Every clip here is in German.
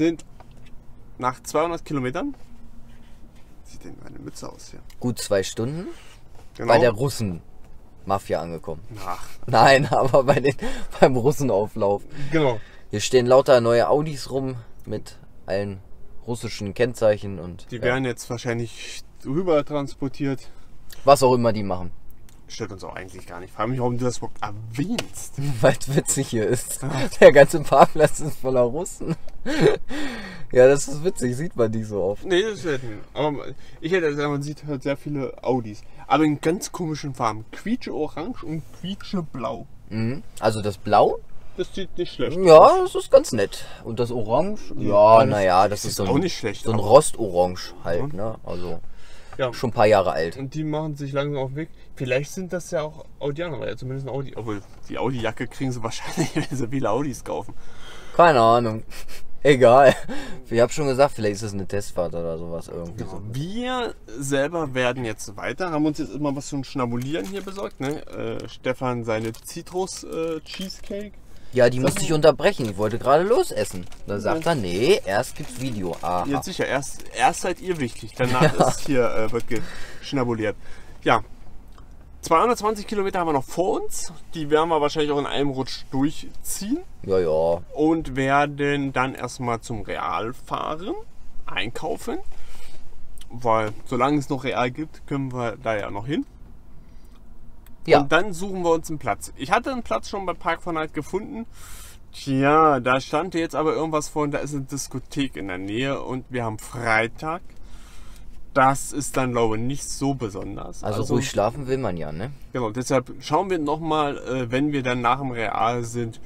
Sind nach 200 Kilometern. Sieht denn meine Mütze aus hier? Gut zwei Stunden Genau. bei der Russen-Mafia angekommen. Ach, Nein, aber bei den, beim Russenauflauf. genau. Hier stehen lauter neue Audis rum mit allen russischen Kennzeichen und Die ja, werden jetzt wahrscheinlich rüber transportiert. was auch immer die machen. Stört uns auch eigentlich gar nicht. Frage mich, warum du das überhaupt erwähnst. Weil es witzig hier ist. Der ganze Parkplatz ist voller Russen. ja, das ist witzig, sieht man nicht so oft. Nee, das ist selten. Aber ich hätte gesagt, man sieht halt sehr viele Audis. Aber in ganz komischen Farben. Quietsche orange und quietsche blau. Mhm. Also das Blau, Das sieht nicht schlecht aus. ja, das ist ganz nett. Und das Orange, ja, naja, das, ist so ein, auch nicht schlecht, so ein Rostorange halt, ne? Also Ja. schon ein paar Jahre alt. Und die machen sich langsam auf den Weg. Vielleicht sind das ja auch Audianer, ja zumindest ein Audi. Obwohl, die Audi-Jacke kriegen sie wahrscheinlich, wenn sie viele Audis kaufen. Keine Ahnung. Egal. Ich habe schon gesagt, vielleicht ist es eine Testfahrt oder sowas irgendwie. So. Wir selber werden jetzt weiter, haben uns jetzt immer was zum Schnabulieren hier besorgt. Ne? Äh, Stefan seine Zitrus-Cheesecake. Ja, die musste ich unterbrechen. Ich wollte gerade losessen. Da sagt er, nee, erst gibt's Video. Aha. Jetzt sicher, erst, erst seid ihr wichtig, danach ist hier, äh, wird geschnabuliert. Ja, 220 Kilometer haben wir noch vor uns. Die werden wir wahrscheinlich auch in einem Rutsch durchziehen. Ja, ja. und werden dann erstmal zum Real fahren, einkaufen, weil solange es noch Real gibt, können wir da ja noch hin. Ja. Und dann suchen wir uns einen Platz. Ich hatte einen Platz schon bei Park von Night gefunden. Tja, da stand jetzt aber irgendwas von, da ist eine Diskothek in der Nähe und wir haben Freitag. Das ist dann, glaube ich, nicht so besonders. Also, ruhig schlafen will man ja, ne? Genau, deshalb schauen wir nochmal, äh, wenn wir dann nach dem Real sind,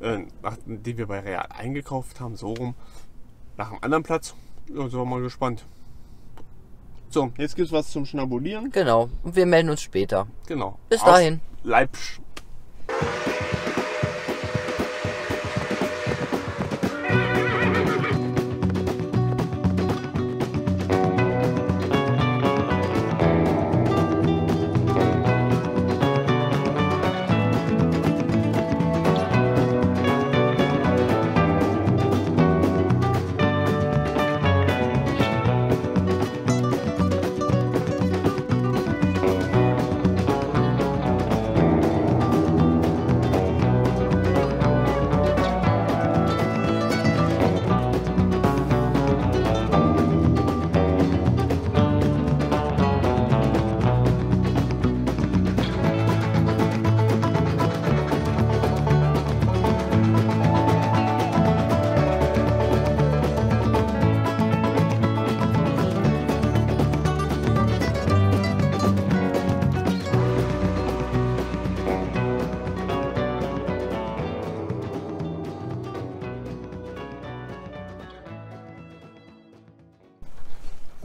äh, nachdem wir bei Real eingekauft haben, so rum, nach einem anderen Platz. Ja, sind wir mal gespannt. So, jetzt gibt's was zum Schnabulieren. Genau. Und wir melden uns später. Genau. Bis Aus dahin. Leipzig.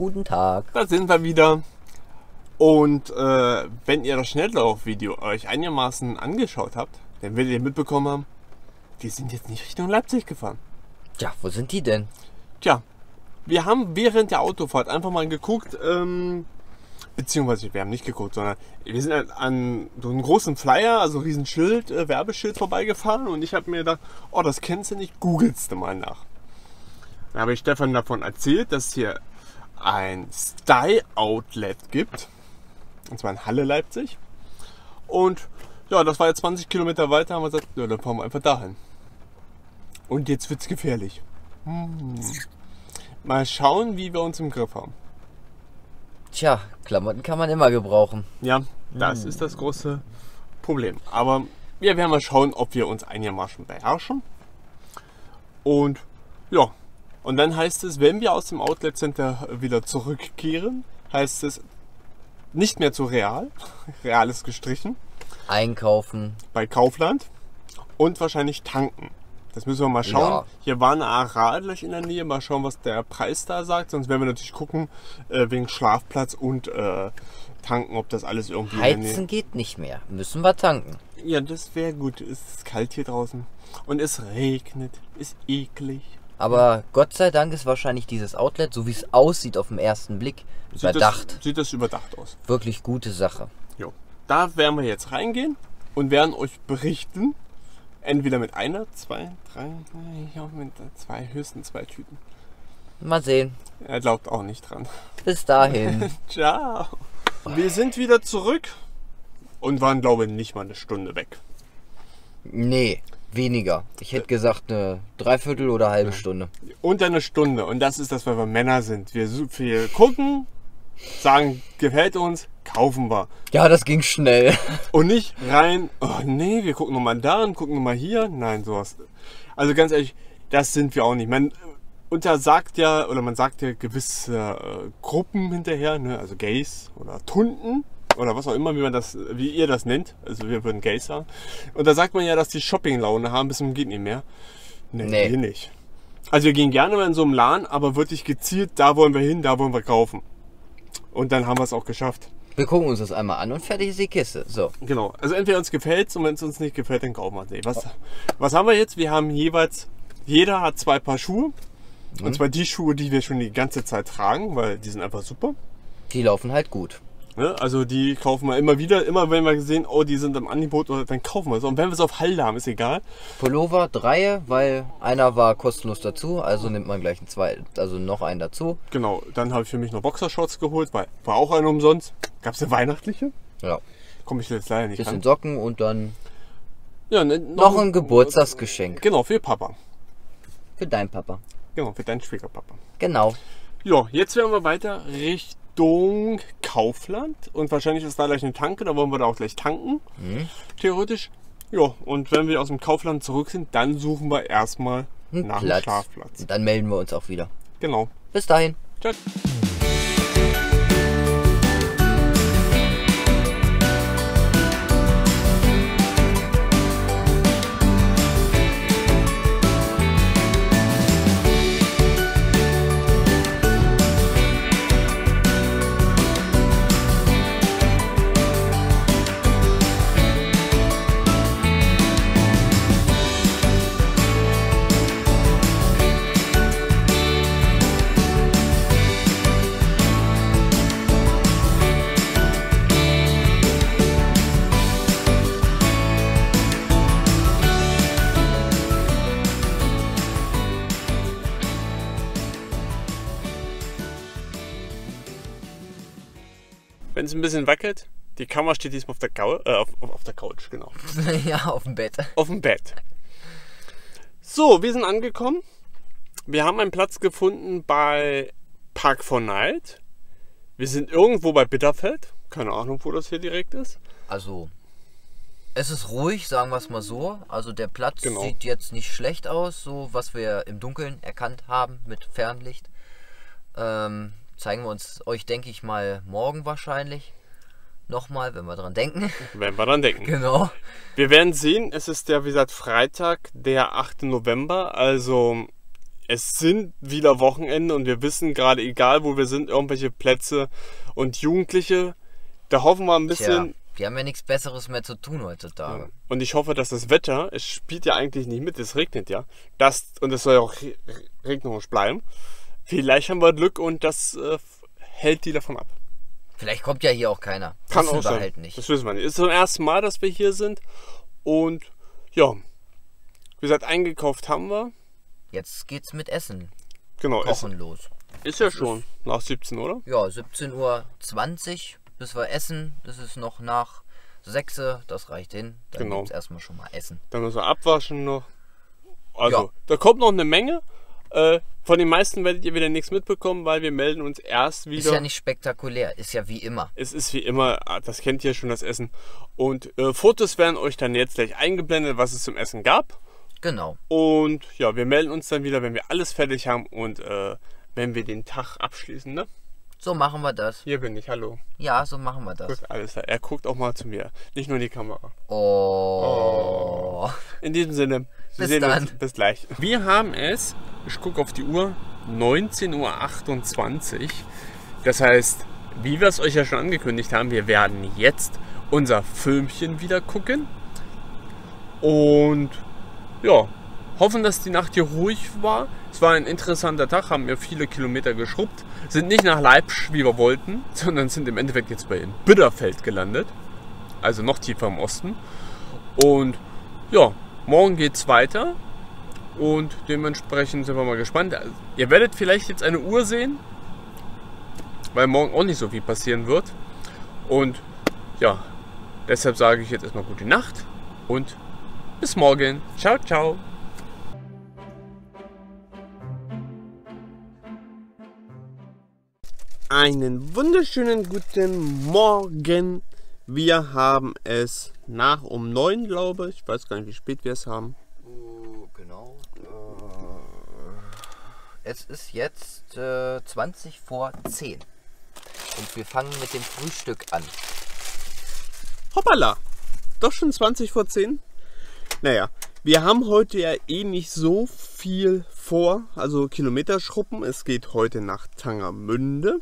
Guten Tag. Da sind wir wieder. Und äh, wenn ihr das Schnelllauf-Video euch einigermaßen angeschaut habt, dann werdet ihr mitbekommen haben, wir sind jetzt nicht Richtung Leipzig gefahren. Tja, wo sind die denn? Tja, wir haben während der Autofahrt einfach mal geguckt, ähm, beziehungsweise wir haben nicht geguckt, sondern wir sind an- an so einem großen Flyer, also riesen Schild, äh, Werbeschild vorbeigefahren und ich habe mir gedacht, oh, das kennst du nicht, googelst du mal nach. Dann habe ich Stefan davon erzählt, dass hier ein Style-Outlet gibt, und zwar in Halle Leipzig. Und ja, das war jetzt 20 Kilometer weiter, haben wir gesagt, ja, dann fahren wir einfach dahin. Und jetzt wird's gefährlich. Mal schauen, wie wir uns im Griff haben. Tja, Klamotten kann man immer gebrauchen. Ja, das ist das große Problem. Aber wir werden mal schauen, ob wir uns einigermaßen beherrschen. Und ja, und dann heißt es, wenn wir aus dem Outlet Center wieder zurückkehren, heißt es nicht mehr zu Real. Real ist gestrichen. Einkaufen. Bei Kaufland. Und wahrscheinlich tanken. Das müssen wir mal schauen. Ja. Hier war eine Aral gleich in der Nähe. Mal schauen, was der Preis da sagt. Sonst werden wir natürlich gucken, äh, wegen Schlafplatz und äh, tanken, ob das alles irgendwie Heizen geht nicht mehr. Müssen wir tanken. Ja, das wäre gut. Es ist kalt hier draußen. Und es regnet. Ist eklig. Aber Gott sei Dank ist wahrscheinlich dieses Outlet, so wie es aussieht auf den ersten Blick, Sieht überdacht. Das, sieht das überdacht aus. Wirklich gute Sache. Jo. Da werden wir jetzt reingehen und werden euch berichten, Entweder mit einer, zwei, drei, ja, mit zwei, höchstens zwei Tüten. Mal sehen. Er glaubt auch nicht dran. Bis dahin. Ciao. Wir sind wieder zurück und waren, glaube ich, nicht mal eine Stunde weg. nee, weniger. Ich hätte gesagt eine Dreiviertel oder halbe Stunde. Unter eine Stunde. Und das ist das, weil wir Männer sind. Wir, wir gucken, sagen, gefällt uns, kaufen wir. Ja, das ging schnell. Und nicht rein, oh nee, wir gucken nochmal da und gucken nochmal hier. Nein, sowas. Also ganz ehrlich, das sind wir auch nicht. Man untersagt ja, oder man sagt ja gewisse äh, Gruppen hinterher, ne? also Gays oder Tunden oder was auch immer, wie man das, wie ihr das nennt. Also wir würden Gays sagen. Und da sagt man ja, dass die Shopping-Laune haben, bis zum geht nicht mehr. Nee, Nee. wir nicht. Also wir gehen gerne mal in so einem Laden, aber wirklich gezielt, da wollen wir hin, da wollen wir kaufen. Und dann haben wir es auch geschafft. Wir gucken uns das einmal an und fertig ist die Kiste. So. Genau. Also entweder uns gefällt und wenn es uns nicht gefällt, dann kaufen wir es nicht. Was, was haben wir jetzt? Wir haben jeweils, jeder hat zwei Paar Schuhe. Und zwar die Schuhe, die wir schon die ganze Zeit tragen, weil die sind einfach super. Die laufen halt gut. Ne? Also die kaufen wir immer wieder. Immer wenn wir sehen, oh, die sind im Angebot, oder dann kaufen wir es. Und wenn wir es auf Halde haben, ist egal. Pullover, drei, weil einer war kostenlos dazu, also nimmt man gleich einen zweiten, also noch einen dazu. Genau. Dann habe ich für mich noch Boxershorts geholt, weil war auch eine umsonst. Gab es eine weihnachtliche? Ja. Komme ich jetzt leider nicht Bisschen ran. Socken und dann Ja, ne, noch ein Geburtstagsgeschenk Genau, für Papa. für deinen Papa. Genau, für deinen Schwiegerpapa. Genau. Ja, jetzt werden wir weiter Richtung Kaufland und wahrscheinlich ist da gleich eine Tanke, da wollen wir da auch gleich tanken, theoretisch. Ja, und wenn wir aus dem Kaufland zurück sind, dann suchen wir erstmal Einen nach einem Platz. Schlafplatz. Und dann melden wir uns auch wieder. Genau. Bis dahin. Ciao. Wenn es ein bisschen wackelt, die Kamera steht diesmal auf der, Gau äh, auf, auf, auf der Couch, genau. ja, auf dem Bett. Auf dem Bett. So, wir sind angekommen. Wir haben einen Platz gefunden bei Park for Night. Wir sind irgendwo bei Bitterfeld. Keine Ahnung, wo das hier direkt ist. Also, es ist ruhig, sagen wir es mal so. Also der Platz Genau. sieht jetzt nicht schlecht aus, so was wir im Dunkeln erkannt haben mit Fernlicht. Ähm, zeigen wir uns euch, denke ich mal, morgen wahrscheinlich. Nochmal, wenn wir dran denken. Werden wir dann denken. genau. Wir werden sehen, es ist ja, wie gesagt, Freitag, der 8. November. Also es sind wieder Wochenende und wir wissen gerade, egal wo wir sind, irgendwelche Plätze und Jugendliche, da hoffen wir ein Tja, bisschen. die haben ja nichts Besseres mehr zu tun heutzutage. Und ich hoffe, dass das Wetter, es spielt ja eigentlich nicht mit, es regnet ja. Das, und es soll ja auch re- re- regnerisch bleiben. Vielleicht haben wir Glück und das äh, hält die davon ab. Vielleicht kommt ja hier auch keiner. Kann Wissen auch sein. halt nicht. Das wissen wir nicht. Es ist zum ersten Mal, dass wir hier sind. Und ja, wie gesagt, eingekauft haben wir. Jetzt geht's mit Essen. Genau, Kochen los. ist ja schon nach 17, oder? Ja, 17.20 Uhr, bis wir essen. Das ist noch nach 6 Uhr, das reicht hin. Dann Genau. gibt's erstmal schon mal Essen. Dann müssen wir abwaschen noch. Also, Ja. da kommt noch eine Menge. Äh, von den meisten werdet ihr wieder nichts mitbekommen, weil wir melden uns erst wieder. Ist ja nicht spektakulär, ist ja wie immer. Es ist wie immer, ah, das kennt ihr schon, das Essen. Und äh, Fotos werden euch dann jetzt gleich eingeblendet, was es zum Essen gab. Genau. Und ja, wir melden uns dann wieder, wenn wir alles fertig haben und äh, wenn wir den Tag abschließen, ne? So machen wir das. Hier bin ich, hallo. Ja, so machen wir das. Gut, alles klar. Er guckt auch mal zu mir, nicht nur in die Kamera. Oh. In diesem Sinne, wir Bis sehen dann. uns. Bis gleich. Wir haben es, ich gucke auf die Uhr, 19.28 Uhr. Das heißt, wie wir es euch ja schon angekündigt haben, wir werden jetzt unser Filmchen wieder gucken. Und ja, hoffen, dass die Nacht hier ruhig war. Es war ein interessanter Tag, haben wir viele Kilometer geschrubbt. Sind nicht nach Leipzig, wie wir wollten, sondern sind im Endeffekt jetzt bei Bitterfeld gelandet. Also noch tiefer im Osten. Und ja, morgen geht's weiter. Und dementsprechend sind wir mal gespannt. Also, ihr werdet vielleicht jetzt eine Uhr sehen, weil morgen auch nicht so viel passieren wird. Und ja, deshalb sage ich jetzt erstmal gute Nacht und bis morgen. Ciao, ciao. Einen wunderschönen guten Morgen. Wir haben es nach um neun, glaube ich. Ich weiß gar nicht, wie spät wir es haben. Oh, genau. Äh, es ist jetzt äh, 20 vor 10. Und wir fangen mit dem Frühstück an. Hoppala! Doch schon 20 vor 10? Naja, wir haben heute ja eh nicht so viel vor. Also Kilometerschruppen. Es geht heute nach Tangermünde.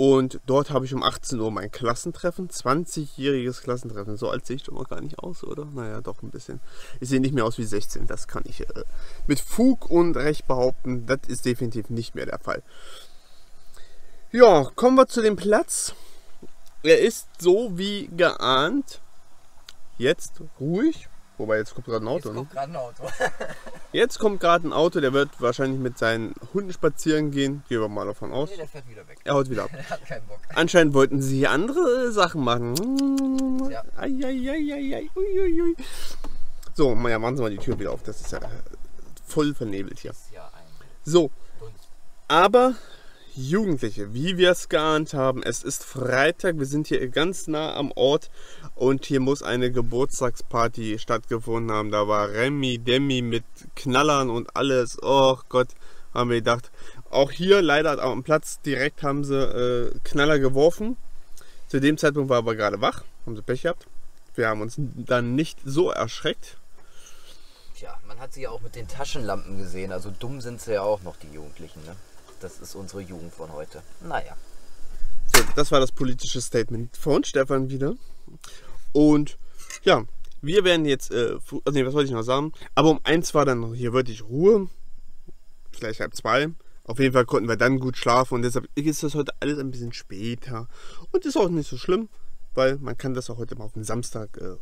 Und dort habe ich um 18 Uhr mein Klassentreffen, 20-jähriges Klassentreffen. So alt sehe ich doch noch gar nicht aus, oder? Naja, doch ein bisschen. Ich sehe nicht mehr aus wie 16, das kann ich äh, mit Fug und Recht behaupten. Das ist definitiv nicht mehr der Fall. Ja, kommen wir zu dem Platz. Er ist so wie geahnt. Jetzt ruhig. Wobei, jetzt kommt gerade ein Auto. Jetzt ne? kommt gerade ein Auto. Jetzt kommt gerade ein Auto, der wird wahrscheinlich mit seinen Hunden spazieren gehen. Gehen wir mal davon aus. nee, der fährt wieder weg. Er haut wieder ab. Er hat keinen Bock. Anscheinend wollten sie hier andere Sachen machen. Ja. Eieieiei, uiuiui. So, ja, machen Sie mal die Tür wieder auf. Das ist ja voll vernebelt hier. Ja So, aber Jugendliche, wie wir es geahnt haben, es ist Freitag, wir sind hier ganz nah am Ort und hier muss eine Geburtstagsparty stattgefunden haben. Da war Remy, Demi mit Knallern und alles. Oh Gott, haben wir gedacht. Auch hier leider am Platz direkt haben sie äh, Knaller geworfen. Zu dem Zeitpunkt war er aber gerade wach, haben sie Pech gehabt. Wir haben uns dann nicht so erschreckt. Tja, man hat sie ja auch mit den Taschenlampen gesehen. Also dumm sind sie ja auch noch, die Jugendlichen. Ne? Das ist unsere Jugend von heute. Naja. So, das war das politische Statement von Stefan wieder. Und ja, wir werden jetzt, äh, also nee, was wollte ich noch sagen? Aber um eins war dann noch hier wirklich Ruhe. Vielleicht halb zwei. Auf jeden Fall konnten wir dann gut schlafen und deshalb ist das heute alles ein bisschen später. Und ist auch nicht so schlimm, weil man kann das auch heute mal auf den Samstag äh,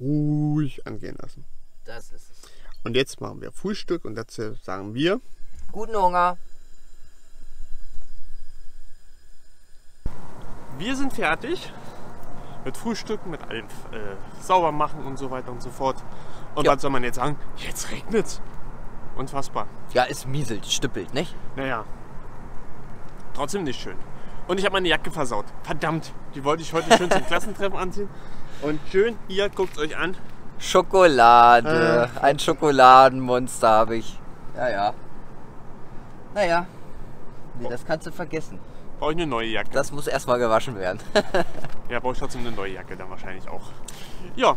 ruhig angehen lassen. Das ist es. Und jetzt machen wir Frühstück und dazu sagen wir, Guten Hunger. Wir sind fertig mit Frühstücken, mit allem äh, sauber machen und so weiter und so fort. Und was soll man jetzt sagen? Jetzt regnet's. Unfassbar. Ja, es mieselt, stüppelt, nicht? Naja. Trotzdem nicht schön. Und ich habe meine Jacke versaut. Verdammt. Die wollte ich heute schön zum Klassentreffen anziehen. Und schön, hier, guckt euch an. Schokolade. Ein Schokoladenmonster habe ich. Ja, ja. Naja. Nee, das kannst du vergessen. Brauche ich eine neue Jacke. Das muss erstmal gewaschen werden. Ja, brauche ich trotzdem eine neue Jacke dann wahrscheinlich auch. Ja,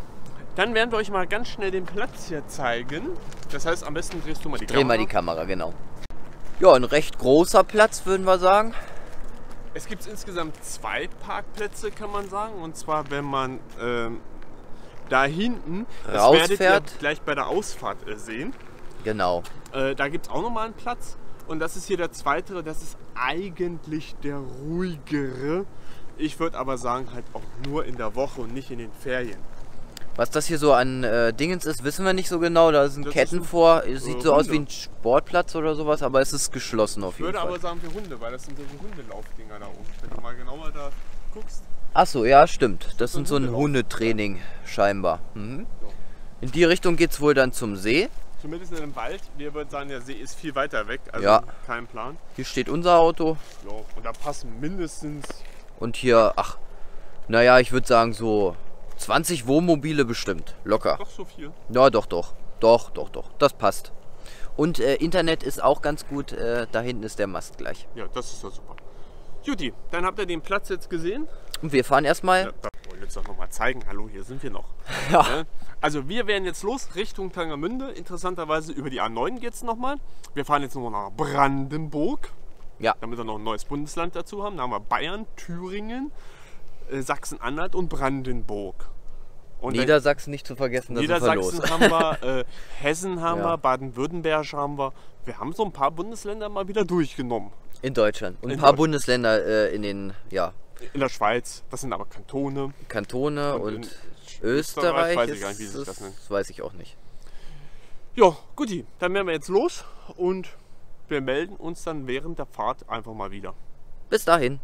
dann werden wir euch mal ganz schnell den Platz hier zeigen. Das heißt, am besten drehst du mal die Dreh mal die Kamera, genau. Ja, ein recht großer Platz, würden wir sagen. Es gibt insgesamt zwei Parkplätze, kann man sagen. Und zwar, wenn man ähm, da hinten, das werdet ihr Rausfährt. gleich bei der Ausfahrt äh, sehen. Genau. Äh, da gibt es auch nochmal einen Platz. Und das ist hier der zweite, das ist eigentlich der ruhigere. Ich würde aber sagen, halt auch nur in der Woche und nicht in den Ferien. Was das hier so an äh, Dingens ist, wissen wir nicht so genau. Da sind Das Ketten ein- vor. Es sieht äh, so aus Hunde. wie ein Sportplatz oder sowas, aber es ist geschlossen auf Ich jeden würde aber Fall. sagen für Hunde, weil das sind solche Hundelaufdinger da oben. Wenn du mal genauer da guckst. Achso, ja, stimmt. Das ein sind so ein. Hundetraining scheinbar. Mhm. In die Richtung geht es wohl dann zum See. Zumindest in dem Wald. Wir würden sagen, der See ist viel weiter weg. Also Ja. kein Plan. Hier steht unser Auto. Ja, und da passen mindestens Und hier, ach, naja, ich würde sagen so 20 Wohnmobile bestimmt. Locker. doch so viel. Ja, doch, doch. Doch, doch, doch. Das passt. Und äh, Internet ist auch ganz gut. Äh, da hinten ist der Mast gleich. Ja, das ist doch super. Juti, dann habt ihr den Platz jetzt gesehen. Und wir fahren erstmal. Ja, jetzt doch nochmal zeigen. Hallo, hier sind wir noch. Ja. Ne? Also wir werden jetzt los Richtung Tangermünde. Interessanterweise über die A9 geht es nochmal. Wir fahren jetzt nochmal nach Brandenburg. Ja. Damit wir noch ein neues Bundesland dazu haben. Da haben wir Bayern, Thüringen, äh, Sachsen-Anhalt und Brandenburg. Und dann- Niedersachsen nicht zu vergessen, da sind wir Niedersachsen los. haben wir, äh, Hessen haben Ja. wir, Baden-Württemberg haben wir. Wir haben so ein paar Bundesländer mal wieder durchgenommen. In Deutschland. Und ein In paar Deutschland. Bundesländer äh, in den ja, In der Schweiz, das sind aber Kantone. Kantone Und und, Österreich weiß ich gar nicht, wie sich das nennt. weiß ich auch nicht. Ja, guti, dann werden wir jetzt los und wir melden uns dann während der Fahrt einfach mal wieder. Bis dahin.